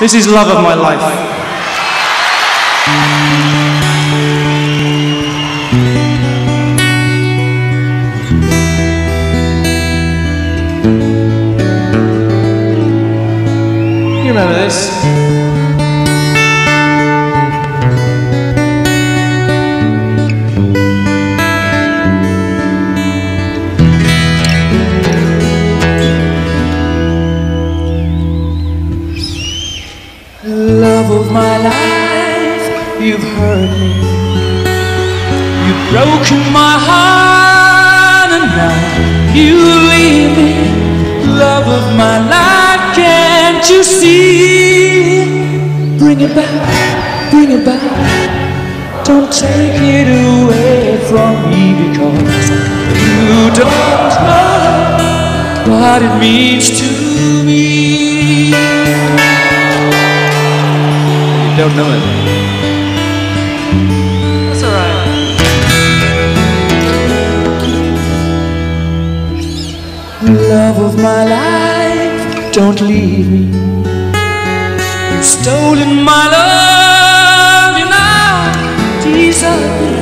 This is love of my life. You remember this? Love of my life, you've hurt me. You've broken my heart, and now you leave me. Love of my life, can't you see? Bring it back, bring it back. Don't take it away from me because you don't know what it means to me. You don't know it. That's all right. Love of my life, don't leave me. You've stolen my love, you now desert me.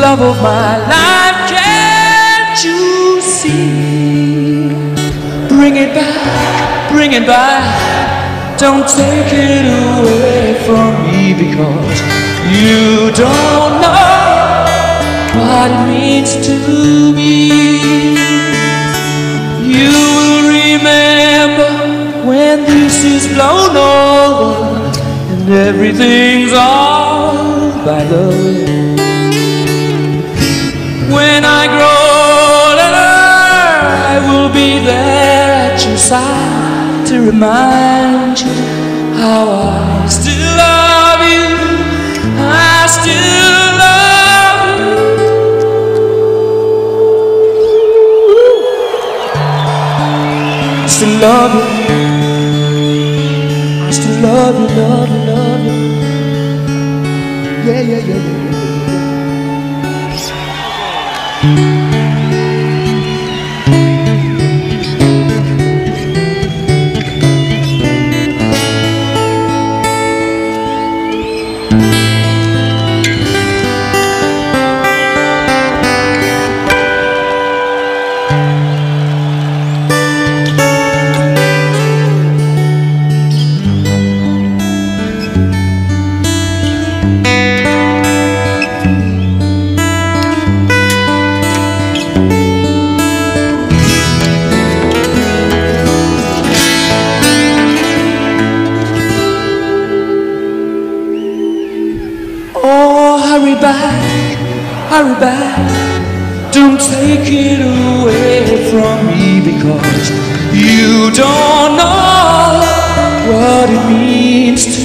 Love of my life, can't you see? Bring it back, bring it back. Don't take it away from me because you don't know what it means to me. You will remember when this is blown over and everything's all by the way. When I grow older, I will be there at your side to remind you how I still love you. I still love you. I still love you. I still love you, love you, love you. Yeah, yeah, yeah, yeah. yeah. Oh, hurry back, hurry back. Don't take it away from me because you don't know what it means